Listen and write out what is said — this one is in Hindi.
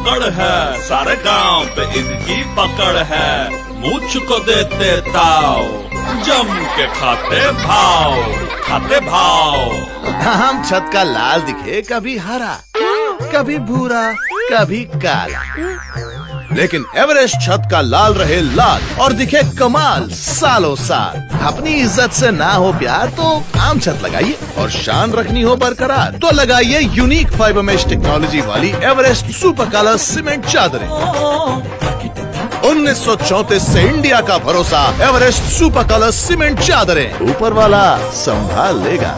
पकड़ है। सारे गाँव पे इनकी पकड़ है। मूछ को देते ताव, जम के खाते भाव खाते भाव। हम छत का लाल दिखे, कभी हरा, कभी भूरा कभी काला। लेकिन एवरेस्ट छत का लाल रहे लाल और दिखे कमाल सालों साल। अपनी इज़्ज़त से ना हो प्यार तो आम छत लगाइए और शान रखनी हो बरकरार। तो लगाइए यूनिक फाइबर मेश टेक्नोलॉजी वाली एवरेस्ट सुपर कलर सीमेंट चादरें। उन्नीस से इंडिया का भरोसा एवरेस्ट सुपर कलर सीमेंट चादरें। ऊपर वाला संभाल लेगा